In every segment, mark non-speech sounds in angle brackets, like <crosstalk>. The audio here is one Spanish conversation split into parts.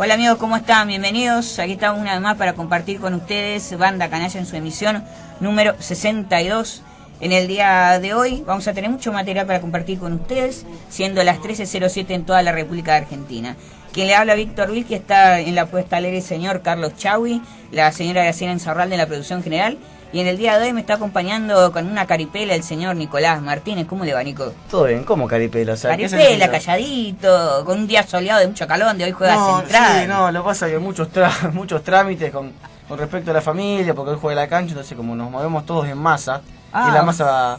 Hola amigos, ¿cómo están? Bienvenidos. Aquí estamos una vez más para compartir con ustedes Banda Canalla en su emisión número 62. En el día de hoy vamos a tener mucho material para compartir con ustedes, siendo las 13.07 en toda la República de Argentina. Quien le habla Víctor que está en la puesta al aire el señor Carlos Chaui, la señora Graciela Enzarral de la producción general, y en el día de hoy me está acompañando con una caripela el señor Nicolás Martínez. ¿Cómo le va, Nico? Todo bien, ¿cómo caripela? O sea, ¿qué caripela, calladito, con un día soleado de mucho calor, donde hoy juega no, central. Sí, no, lo pasa es que muchos, tra- <laughs> muchos trámites con, con respecto a la familia, porque hoy juega la cancha, entonces como nos movemos todos en masa, Ah. y la masa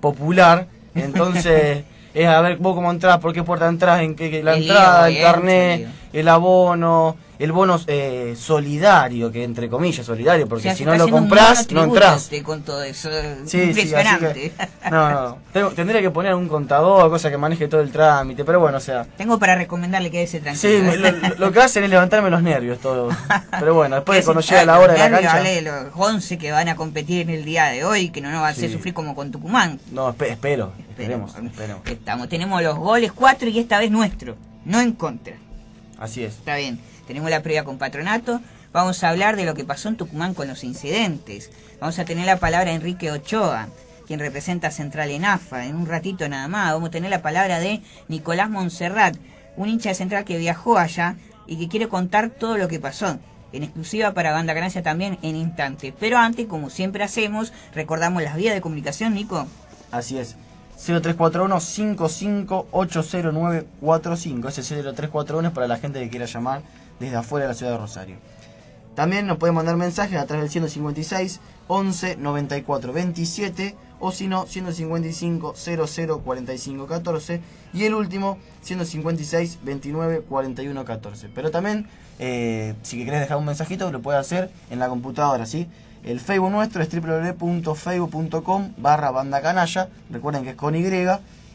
popular, entonces <laughs> es a ver vos cómo entrás, por qué puerta entrás, en qué, la El lío, entrada, el bien, carnet. El abono, el bono eh, solidario, que entre comillas solidario, porque O sea, si no lo compras, no entras. usted con todo eso. Sí, Impresionante. Sí, <laughs> que- no, no, tengo- tendría que poner un contador, cosa que maneje todo el trámite, pero bueno, o sea, Tengo para recomendarle que ese Sí, tranquilo. me- lo, lo- que hacen es levantarme los nervios todo. <laughs> Pero bueno, después de cuando llega la hora de la cancha. de los 11 que van a competir en el día de hoy, que no nos va a hacer Sí. sufrir como con Tucumán. No, espe- espero, esperemos, Esperemos. esperemos. Estamos, tenemos los goles 4 y esta vez nuestro, no en contra. Así es. Está bien, tenemos la previa con Patronato. Vamos a hablar de lo que pasó en Tucumán con los incidentes. Vamos a tener la palabra de Enrique Ochoa, quien representa Central en AFA, en un ratito nada más. Vamos a tener la palabra de Nicolás Monserrat, un hincha de Central que viajó allá y que quiere contar todo lo que pasó. En exclusiva para Banda Ganancia también en instante. Pero antes, como siempre hacemos, recordamos las vías de comunicación, Nico. Así es. 0341-55-80945. Ese 0341 es para la gente que quiera llamar desde afuera de la ciudad de Rosario. También nos pueden mandar mensajes a través del 156 11 94 27 o si no 155 00 45 14 y el último 156 29 41 14. Pero también eh, si querés dejar un mensajito lo puedes hacer en la computadora, ¿sí? El Facebook nuestro es www.facebook.com barra bandacanalla, recuerden que es con Y,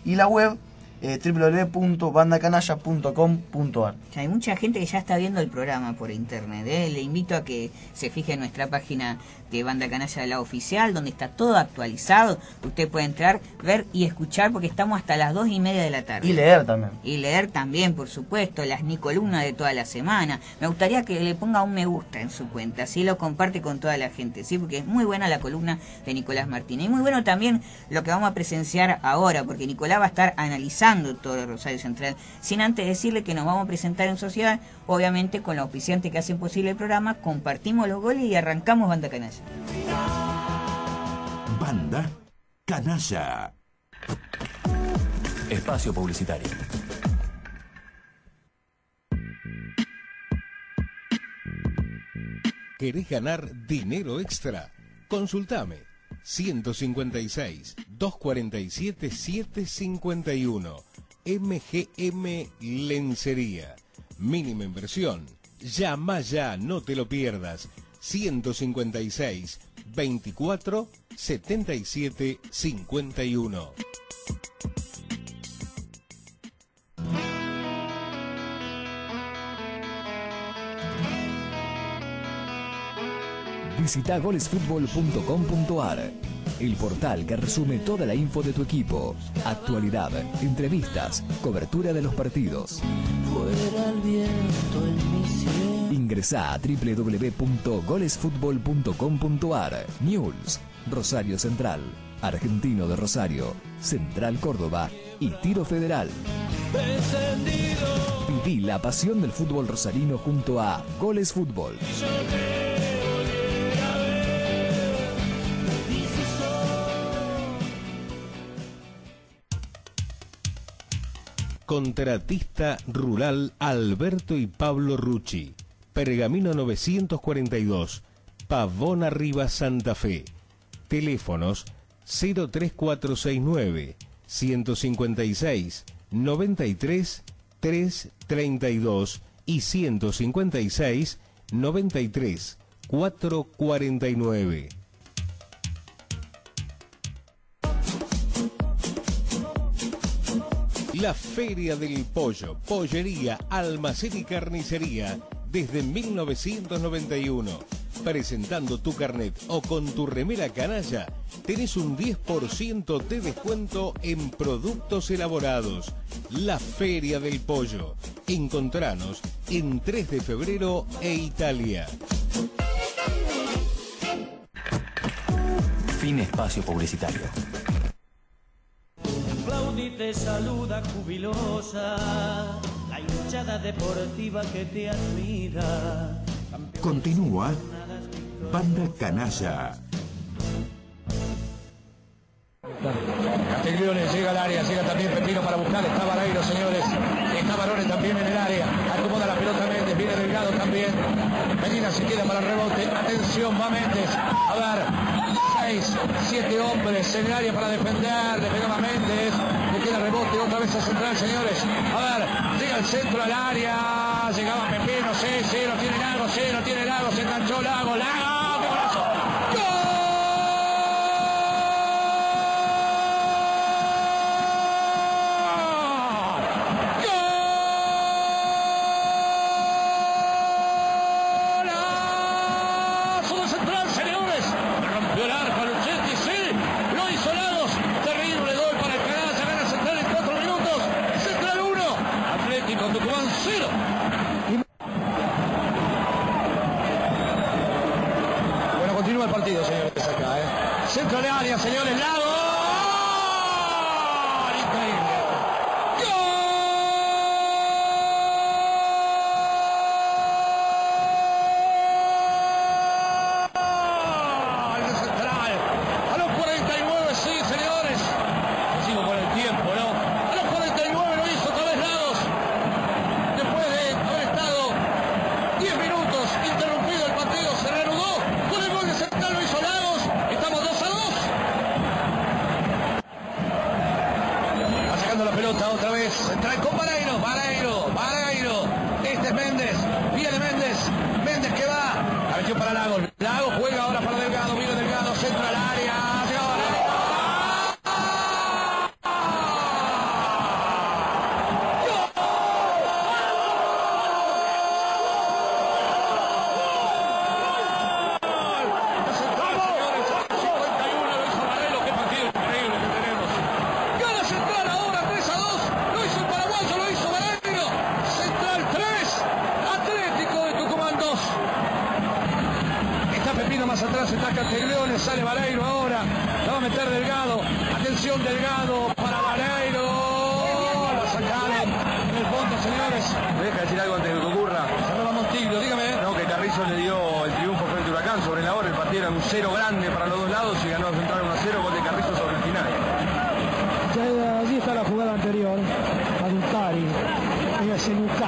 y la web eh, www.bandacanalla.com.ar. Hay mucha gente que ya está viendo el programa por internet. ¿eh? Le invito a que se fije en nuestra página de Banda Canalla de la Oficial, donde está todo actualizado. Usted puede entrar, ver y escuchar, porque estamos hasta las dos y media de la tarde. Y leer también. Y leer también, por supuesto, las Nicolumnas de toda la semana. Me gustaría que le ponga un me gusta en su cuenta, así lo comparte con toda la gente, ¿sí? Porque es muy buena la columna de Nicolás Martínez. Y muy bueno también lo que vamos a presenciar ahora, porque Nicolás va a estar analizando todo el Rosario Central, sin antes decirle que nos vamos a presentar en sociedad, obviamente con los auspiciantes que hacen posible el programa, compartimos los goles y arrancamos Banda Canalla. Banda Canalla. Espacio publicitario. ¿Querés ganar dinero extra? Consultame 156 247 751 MGM Lencería. Mínima inversión. Llama ya, no te lo pierdas. 156 24 77 51. Visita golesfutbol.com.ar, el portal que resume toda la info de tu equipo, actualidad, entrevistas, cobertura de los partidos. Ingresa a www.golesfutbol.com.ar, News, Rosario Central, Argentino de Rosario, Central Córdoba y Tiro Federal. Viví la pasión del fútbol rosarino junto a Goles Fútbol. Contratista Rural Alberto y Pablo Rucci. Pergamino 942. Pavón Arriba Santa Fe. Teléfonos 03469 156 93 332 y 156 93 449. La Feria del Pollo, Pollería, Almacén y Carnicería, desde 1991. Presentando tu carnet o con tu remera canalla, tenés un 10% de descuento en productos elaborados. La Feria del Pollo. Encontranos en 3 de febrero e Italia. Fin espacio publicitario. Te saluda jubilosa, la hinchada deportiva que te admira. Continúa Banda Canalla. Castigliones llega al área, llega también Pepino para buscar, está Vareiro, señores, está Barone también en el área, acomoda la pelota Méndez, viene Delgado también, Medina se queda para el rebote, atención, va Méndez, a ver, seis, siete hombres en el área para defender, le pegaba Méndez, le queda rebote otra vez a central, señores, a ver, llega al centro al área, llegaba Pepino, sí, sí, lo tiene Lago, sí, lo tiene Lago, se enganchó Lago, Lago,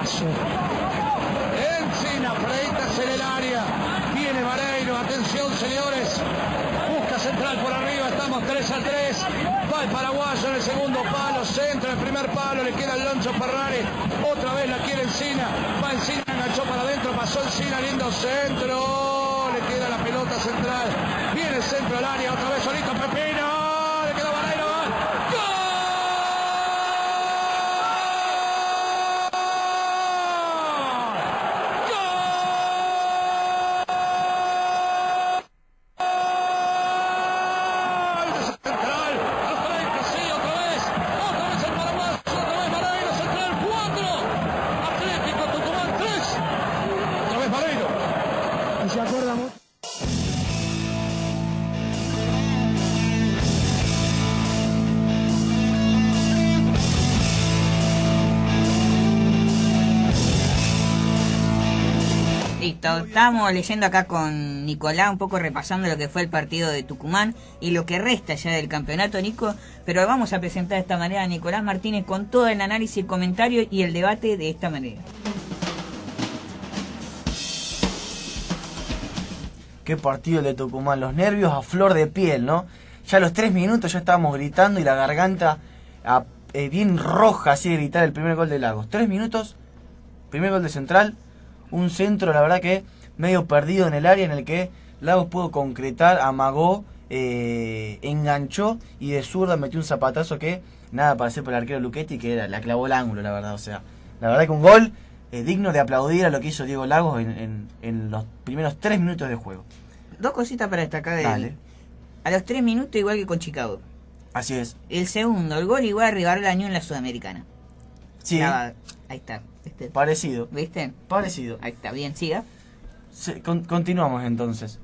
en. Encina, Freitas en el área. Viene Vareiro, atención señores. Busca central por arriba, estamos 3 a 3. Va el paraguayo en el segundo palo, centra el primer palo, le queda el Loncho Ferrari. Otra vez la quiere Encina. Va Encina, enganchó para adentro, pasó Encina, lindo centro. Le queda la pelota central. Viene centro al área, otra vez solito Pepino. Estábamos leyendo acá con Nicolás, un poco repasando lo que fue el partido de Tucumán y lo que resta ya del campeonato, Nico, pero vamos a presentar de esta manera a Nicolás Martínez con todo el análisis, el comentario y el debate de esta manera. Qué partido de Tucumán, los nervios a flor de piel, ¿no? Ya a los tres minutos ya estábamos gritando y la garganta eh, bien roja así de gritar el primer gol de Lagos. Tres minutos, primer gol de Central, un centro la verdad que medio perdido en el área en el que Lagos pudo concretar, amagó, eh, enganchó y de zurda metió un zapatazo que nada para hacer por el arquero Luchetti que era, la clavó el ángulo la verdad, o sea, la verdad que un gol eh, digno de aplaudir a lo que hizo Diego Lagos en, en- en los primeros tres minutos de juego. Dos cositas para destacar de Dale. él. A los tres minutos, igual que con Chicago. Así es. El segundo, el gol igual a Rivarola Año en la Sudamericana. Sí. Ahí está. ¿Viste? parecido. ¿Viste? Parecido. Ahí está, bien, siga. Se- con- continuamos entonces.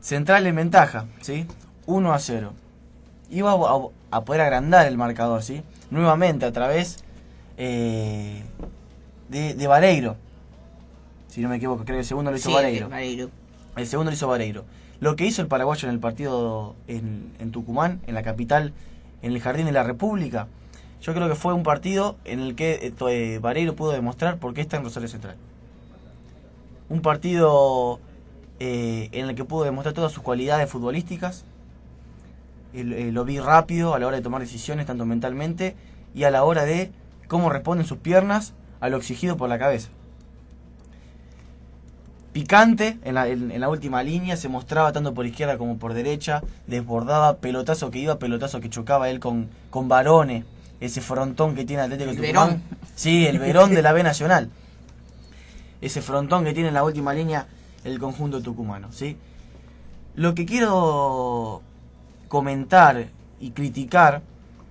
Central en ventaja, ¿sí? 1 a 0. Iba a, a- a poder agrandar el marcador, ¿sí? Nuevamente a través eh, de, de Vareiro. Si no me equivoco, creo que el segundo lo hizo Sí, Vareiro. Vareiro. El segundo lo hizo Vareiro. Lo que hizo el paraguayo en el partido en, en Tucumán, en la capital, en el Jardín de la República, yo creo que fue un partido en el que eh, eh, Vareiro pudo demostrar por qué está en Rosario Central. Un partido eh, en el que pudo demostrar todas sus cualidades futbolísticas. Eh, lo vi rápido a la hora de tomar decisiones, tanto mentalmente, y a la hora de cómo responden sus piernas a lo exigido por la cabeza picante en la, en- la última línea, se mostraba tanto por izquierda como por derecha, desbordaba, pelotazo que iba, pelotazo que chocaba él con, con Barone, ese frontón que tiene Atlético El Tucumán. Verón. Sí, el Verón de la B Nacional. <laughs> Ese frontón que tiene en la última línea el conjunto tucumano, ¿sí? Lo que quiero comentar y criticar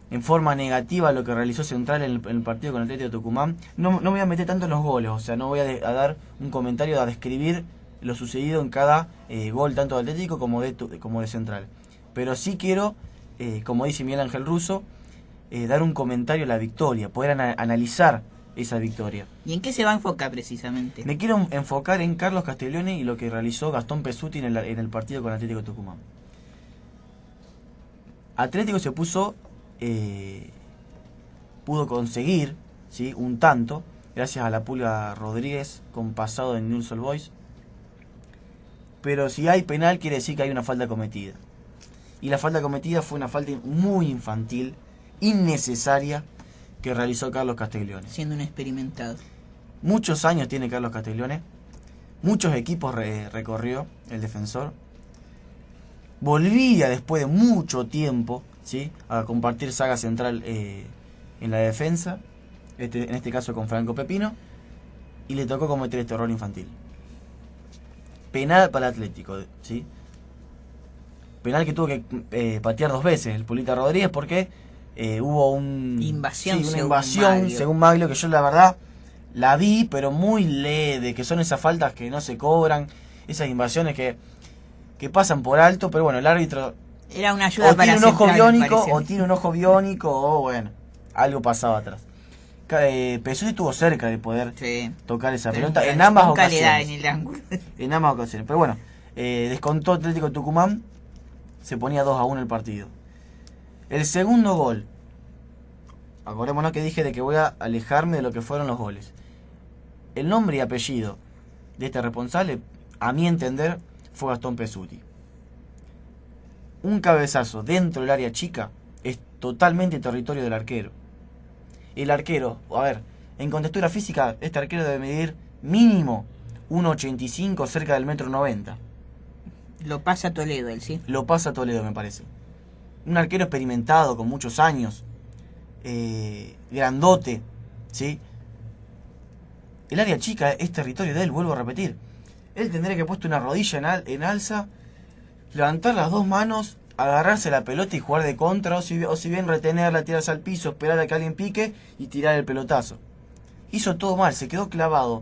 en forma negativa lo que realizó Central en el, en el partido con Atlético de Tucumán, no, no me voy a meter tanto en los goles, o sea, no voy a, de- a dar un comentario a describir lo sucedido en cada eh, gol, tanto de Atlético como de, como de Central. Pero sí quiero, eh, como dice Miguel Ángel Russo, eh, dar un comentario a la victoria, poder ana- analizar esa victoria. ¿Y en qué se va a enfocar precisamente? Me quiero enfocar en Carlos Castiglione y lo que realizó Gastón Pesuti en el, en el partido con Atlético de Tucumán. Atlético se puso, eh, pudo conseguir ¿sí? un tanto, gracias a la Pulga Rodríguez con pasado en Newell's Boys. Pero si hay penal, quiere decir que hay una falta cometida. Y la falta cometida fue una falta muy infantil, innecesaria, que realizó Carlos Castiglione. Siendo un experimentado. Muchos años tiene Carlos Castiglione. Muchos equipos re- recorrió el defensor. Volvía después de mucho tiempo ¿sí? a compartir saga central eh, en la defensa. Este, en este caso con Franco Pepino. Y le tocó cometer este error infantil. Penal para Atlético. ¿sí? Penal que tuvo que eh, patear dos veces el Pulita Rodríguez porque eh, hubo un, Invasión, sí, una según invasión Maglio. según Maglio que yo la verdad la vi pero muy leve que son esas faltas que no se cobran esas invasiones que, que pasan por alto pero bueno el árbitro Era una ayuda o para tiene un ojo biónico o tiene un ojo biónico o bueno algo pasaba atrás eh, Pesuti estuvo cerca de poder Sí. tocar esa Pero pelota en ambas ocasiones en el ángulo. <laughs> en ambas ocasiones. Pero bueno, eh, descontó Atlético Tucumán, se ponía 2 a 1 el partido. El segundo gol, acordémonos que dije de que voy a alejarme de lo que fueron los goles. El nombre y apellido de este responsable, a mi entender, fue Gastón Pesuti. Un cabezazo dentro del área chica es totalmente territorio del arquero. El arquero, a ver, en contextura física, este arquero debe medir mínimo 1,85 cerca del metro 90. Lo pasa Toledo, él, ¿sí? Lo pasa Toledo, me parece. Un arquero experimentado, con muchos años. eh, grandote, ¿sí? El área chica es territorio de él, vuelvo a repetir. Él tendría que puesto una rodilla en, al- en alza, levantar las dos manos, agarrarse la pelota y jugar de contra, o si, o si bien retenerla, tirarse al piso, esperar a que alguien pique y tirar el pelotazo. Hizo todo mal, se quedó clavado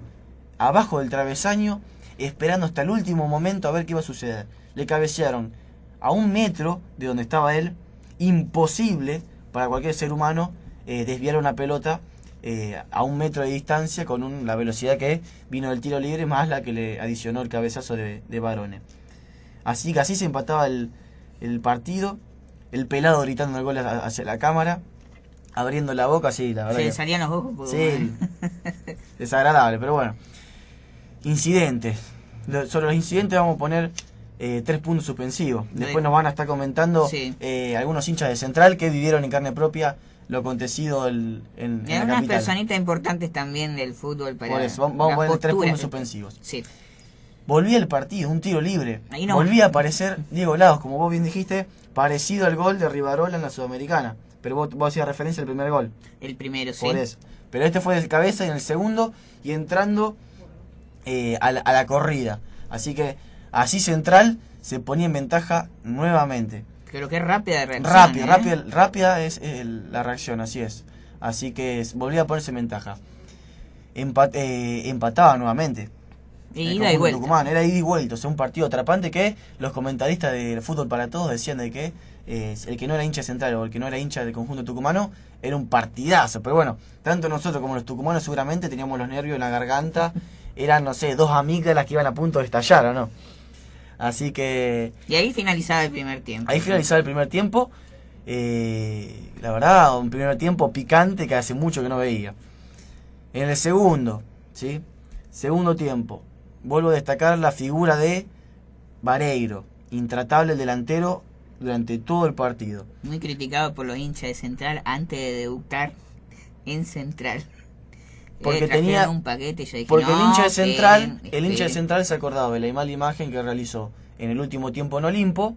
abajo del travesaño, esperando hasta el último momento a ver qué iba a suceder. Le cabecearon a un metro de donde estaba él, imposible para cualquier ser humano eh, desviar una pelota eh, a un metro de distancia con un- la velocidad que vino del tiro libre más la que le adicionó el cabezazo de, de Barone. Así que así se empataba el, el partido, el pelado gritando el gol hacia la cámara, abriendo la boca, sí, la verdad. Se le salían los ojos. Sí, bueno. desagradable, pero bueno. Incidentes. Sobre los incidentes vamos a poner eh, tres puntos suspensivos. Después nos van a estar comentando Sí. eh, algunos hinchas de Central que vivieron en carne propia lo acontecido el- en, en Y la algunas capital. personitas importantes también del fútbol para Por eso, vamos, a poner tres puntos suspensivos. Sí. Volvía el partido, un tiro libre. No. Volvía a aparecer Diego Lados, como vos bien dijiste, parecido al gol de Rivarola en la Sudamericana. pero vos, vos hacías referencia al primer gol. El primero, sí. Por eso. Pero este fue de cabeza y en el segundo y entrando eh, a, la, a la corrida. Así que así Central se ponía en ventaja nuevamente. Creo que es rápida de reacción. Rápida, ¿eh? rápida, rápida es el- la reacción, así es. Así que volvía a ponerse en ventaja. Empat- eh, empataba nuevamente. Y el ida y vuelta. Tucumán. Era ida y vuelta, o sea, un partido atrapante que los comentaristas del Fútbol para Todos decían de que eh, el que no era hincha central o el que no era hincha del conjunto tucumano era un partidazo. Pero bueno, tanto nosotros como los tucumanos seguramente teníamos los nervios en la garganta. Eran, no sé, dos amígdalas que iban a punto de estallar, ¿o no? Así que Y ahí finalizaba el primer tiempo. Ahí finalizaba el primer tiempo. eh, la verdad, un primer tiempo picante que hace mucho que no veía. En el segundo, ¿sí? Segundo tiempo. Vuelvo a destacar la figura de Vareiro. Intratable el delantero durante todo el partido. Muy criticado por los hinchas de Central antes de debutar en Central. Porque trajeron tenía- un paquete y yo dije, Porque el "No, hincha de Central, esperen, el hincha de esperen". Central se acordaba de la mala imagen que realizó en el último tiempo en Olimpo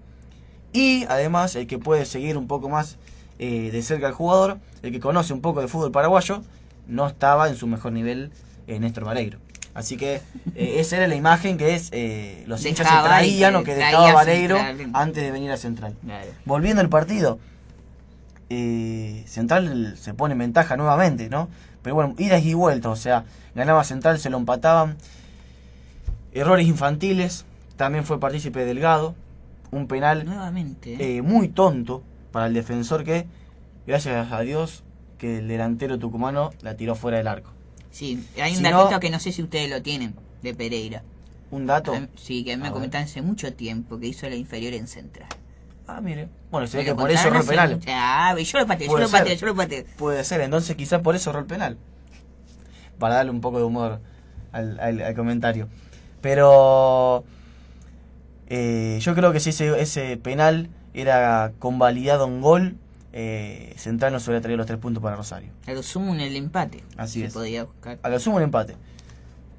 y además el que puede seguir un poco más eh, de cerca al jugador, el que conoce un poco de fútbol paraguayo, no estaba en su mejor nivel eh, Néstor Vareiro. Así que eh, <laughs> esa era la imagen que es eh, los hinchas se traían o que dejaba Vareiro antes de venir a Central. Volviendo al partido, eh, Central se pone en ventaja nuevamente, ¿no? Pero bueno, idas y vueltas, o sea, ganaba Central, se lo empataban. Errores infantiles, también fue partícipe Delgado, un penal Nuevamente. ¿eh? eh, muy tonto para el defensor que, gracias a Dios, que el delantero tucumano la tiró fuera del arco. Sí, hay un si no- que no sé si ustedes lo tienen, de Pereira. Un dato. Sí, que a mí me comentaron hace mucho tiempo que hizo la inferior en Central. Ah, mire. Bueno, se ve que por eso erró hace penal. Ah, yo lo pateé, yo lo pateé, yo lo pateé. Puede ser, entonces quizás por eso erró el penal. Para darle un poco de humor al, al- al comentario. Pero eh, yo creo que si ese, ese penal era convalidado en gol, eh, Central no se hubiera traído los tres puntos para Rosario. A lo sumo en el empate. Así se es. podía buscar. A lo sumo un empate.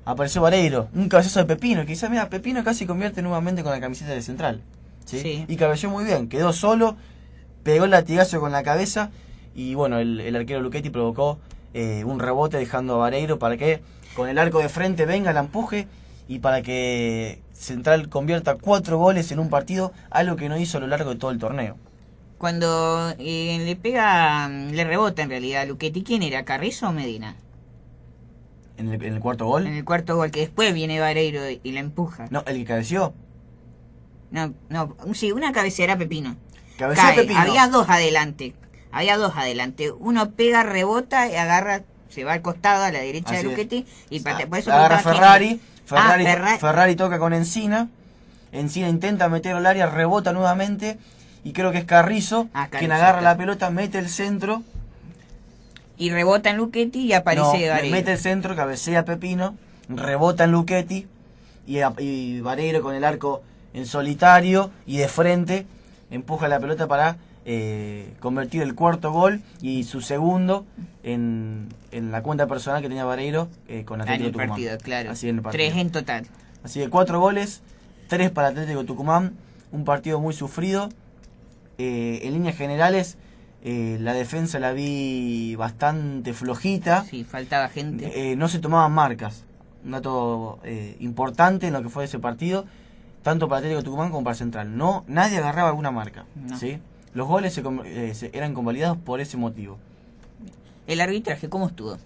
Apareció Vareiro, un cabezazo de Pepino. Quizás, mira, Pepino casi convierte nuevamente con la camiseta de Central. ¿Sí? Sí. Y cabeceó muy bien, quedó solo, pegó el latigazo con la cabeza y bueno, el, el arquero Luchetti provocó eh, un rebote dejando a Vareiro para que con el arco de frente venga, la empuje y para que Central convierta cuatro goles en un partido, algo que no hizo a lo largo de todo el torneo. Cuando eh, le pega, le rebota en realidad a Luchetti, ¿quién era? ¿Carrizo o Medina? En el, en el cuarto gol, En el cuarto gol, que después viene Vareiro y la empuja. no, el que cabeció, No, no, sí, una cabecera Pepino. cabeció Cae, Pepino. había dos adelante. Había dos adelante. Uno pega, rebota y agarra, se va al costado a la derecha Así de. Luchetti y Ah, por eso agarra Ferrari, Ah, Ferra- Ferrari toca con Encina, Encina intenta meter al área, rebota nuevamente y creo que es Carrizo, Ah, Carrizo, quien agarra la pelota, mete el centro, Y rebota en Luchetti y aparece no, mete el centro, cabecea Pepino, rebota en Luchetti y, y Vareiro con el arco en solitario y de frente empuja la pelota para eh, convertir el cuarto gol y su segundo en, en la cuenta personal que tenía Vareiro eh, con Ah, en Atlético el Tucumán. partido, claro. Así en el partido. Tres en total. Así que cuatro goles, tres para Atlético Tucumán, un partido muy sufrido. Eh, en líneas generales, eh, la defensa la vi bastante flojita. Sí, faltaba gente. Eh, no se tomaban marcas. Un dato importante en lo que fue ese partido, tanto para Atlético Tucumán como para Central. No, nadie agarraba alguna marca. No. ¿sí? Los goles se eh, se- eran convalidados por ese motivo. El arbitraje, ¿cómo estuvo?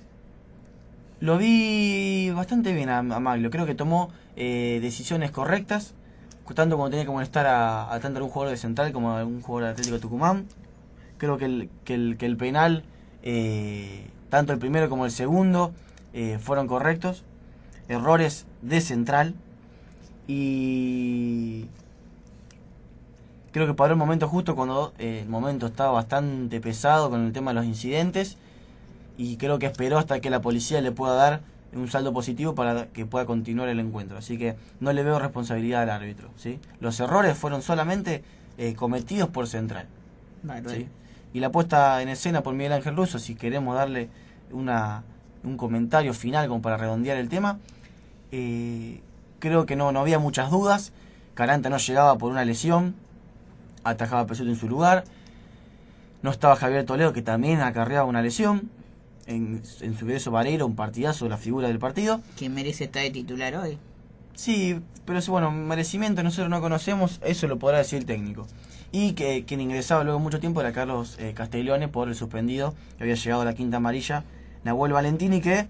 Lo vi bastante bien a, a Maglio. Creo que tomó eh, decisiones correctas, tanto como tenía que molestar a, a tanto a un jugador de Central como a un jugador de Atlético Tucumán. Creo que el, que el, que el penal, eh, tanto el primero como el segundo, eh, fueron correctos. Errores de Central. Y creo que paró el momento justo cuando eh, el momento estaba bastante pesado con el tema de los incidentes y creo que esperó hasta que la policía le pueda dar un saldo positivo para que pueda continuar el encuentro. Así que no le veo responsabilidad al árbitro. ¿sí? Los errores fueron solamente eh, cometidos por Central. ¿sí? Y la puesta en escena por Miguel Ángel Russo, si queremos darle una, un comentario final como para redondear el tema, eh, creo que no, no había muchas dudas. Caranta no llegaba por una lesión, atajaba a Pesuto en su lugar. No estaba Javier Toledo, que también acarreaba una lesión. En, en su ingreso Varela, un partidazo, la figura del partido. ¿Quién merece estar de titular hoy? Sí, pero bueno, merecimiento nosotros no conocemos, eso lo podrá decir el técnico. Y que quien ingresaba luego mucho tiempo era Carlos eh, Castiglione por el suspendido que había llegado a la quinta amarilla, Nahuel Valentini, que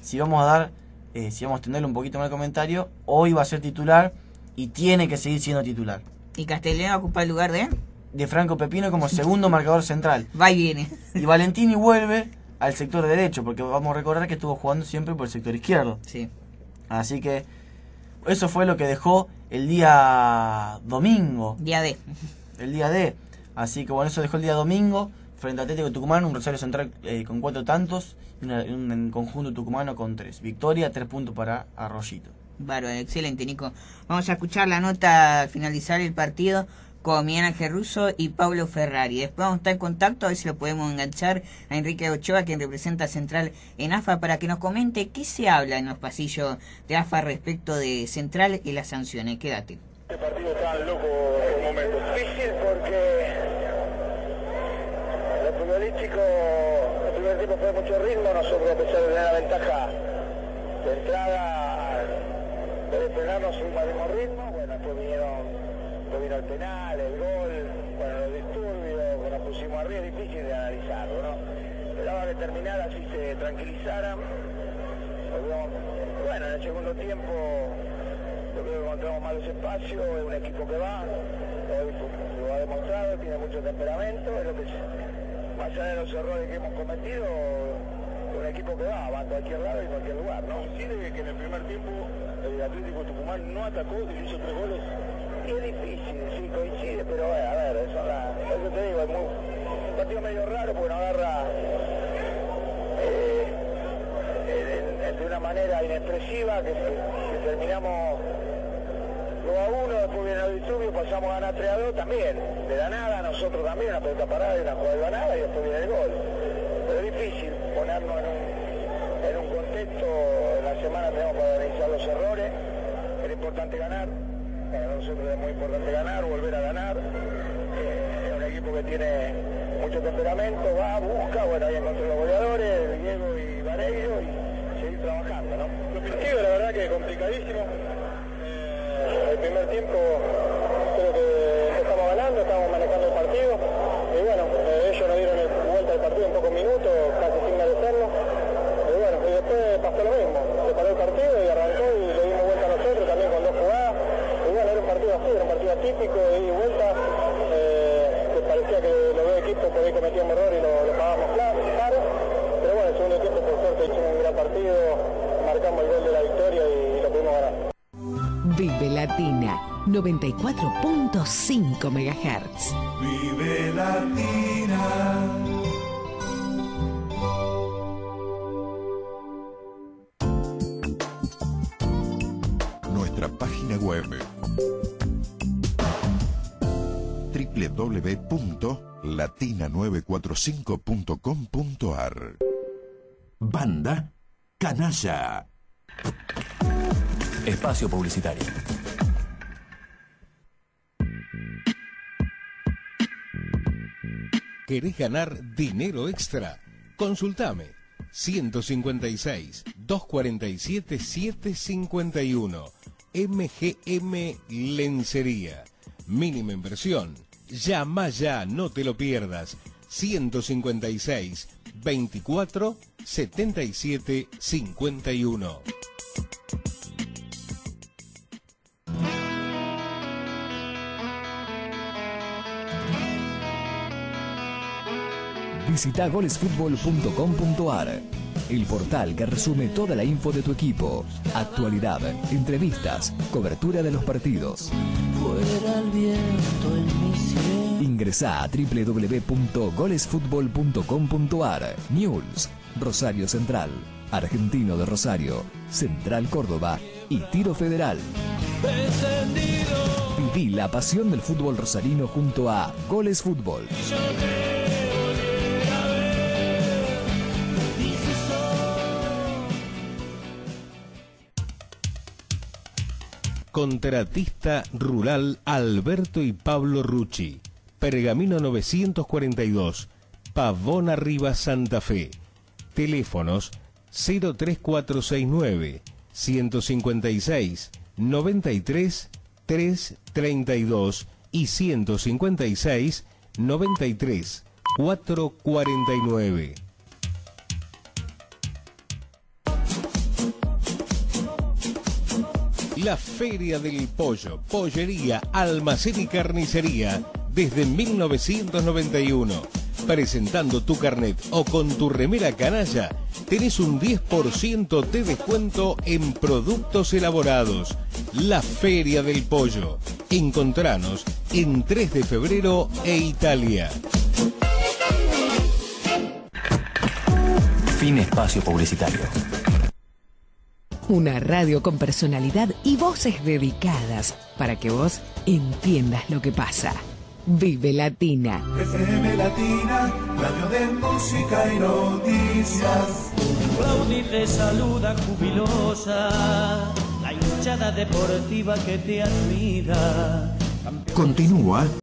si vamos a dar, eh, si vamos a tenerle un poquito más de comentario, hoy va a ser titular y tiene que seguir siendo titular. ¿Y Castellano ocupa el lugar de? De Franco Pepino como segundo marcador central. Va y viene. Y Valentini vuelve al sector derecho, porque vamos a recordar que estuvo jugando siempre por el sector izquierdo. Sí. Así que eso fue lo que dejó el día domingo. Día D. El día D. Así que bueno, eso dejó el día domingo frente a Atlético de Tucumán, un Rosario Central eh, con cuatro tantos un conjunto tucumano con tres. Victoria, tres puntos para Arroyito. Bárbaro, excelente, Nico. Vamos a escuchar la nota al finalizar el partido con Miguel Ángel Russo y Pablo Ferrari. Después vamos a estar en contacto, a ver si lo podemos enganchar a Enrique Ochoa, quien representa a Central en AFA, para que nos comente qué se habla en los pasillos de AFA respecto de Central y las sanciones. Quédate. Este partido está loco por momentos. Difícil porque futbolístico, el primer tiempo fue mucho ritmo, nosotros a pesar tener la ventaja de entrada, de frenarnos un mismo ritmo, bueno, después vinieron, después vino el penal, el gol, bueno, los disturbios, que nos pusimos arriba, es difícil de analizarlo, ¿no? Esperaba que terminara así se tranquilizaran. Bueno, en el segundo tiempo yo creo que encontramos malos espacios, es un equipo que va, hoy lo ha demostrado, tiene mucho temperamento, es lo que más allá de los errores que hemos cometido, un equipo que va, va a cualquier lado y cualquier lugar, ¿no? Coincide que en el primer tiempo el Atlético Tucumán no atacó y hizo tres goles. Es difícil, sí, coincide, pero bueno, a ver, eso, la, eso te digo, es muy, un partido medio raro porque no agarra eh, de una manera inexpresiva que, que terminamos 2 a 1, pasamos a ganar 3 a 2 también, de la nada, nosotros también, una pelota parada y una jugada de la nada y después viene el gol. Pero es difícil ponernos en un, en un contexto, en la semana tenemos para analizar los errores, era importante ganar, para nosotros es muy importante ganar, volver a ganar, Eh, es un equipo que tiene mucho temperamento, va, busca, bueno, ahí encontré los goleadores, Diego y Vareiro y seguir trabajando, ¿no? Lo la verdad que complicadísimo. Primer tiempo creo que estamos ganando, estamos manejando el partido y bueno, eh, ellos nos dieron el- vuelta al partido en pocos minutos, casi sin merecerlo. Y bueno, y después pasó lo mismo, se paró el partido y arrancó y le dimos vuelta a nosotros también con dos jugadas. Y bueno, era un partido así, era un partido atípico, de ida y vuelta, eh, que parecía que los dos equipos por ahí cometían un error y lo, lo pagábamos caro. Pero bueno, el segundo tiempo por suerte hicimos un gran partido, marcamos el gol de Vive Latina 94.5 MHz. Vive Latina. Nuestra página web www.latina945.com.ar Banda Canalla. Espacio publicitario. ¿Querés ganar dinero extra? Consultame. 156 247 751 MGM Lencería. Mínima inversión. Llama ya, no te lo pierdas. 156 24 77 51. Visita golesfutbol.com.ar, el portal que resume toda la info de tu equipo, actualidad, entrevistas, cobertura de los partidos. Ingresa a www.golesfutbol.com.ar, News, Rosario Central, Argentino de Rosario, Central Córdoba y Tiro Federal. Viví la pasión del fútbol rosarino junto a Goles Fútbol. Contratista Rural Alberto y Pablo Rucci. Pergamino 942, Pavón Arriba Santa Fe. Teléfonos 03469 156 93 332 y 156 93 449. La Feria del Pollo, Pollería, Almacén y Carnicería, desde 1991. Presentando tu carnet o con tu remera canalla, tenés un 10% de descuento en productos elaborados. La Feria del Pollo. Encontranos en 3 de febrero e Italia. Fin espacio publicitario. Una radio con personalidad y voces dedicadas para que vos entiendas lo que pasa. Vive Latina. FM Latina, radio de música y noticias. Claudia te saluda jubilosa, la hinchada deportiva que te admira. Continúa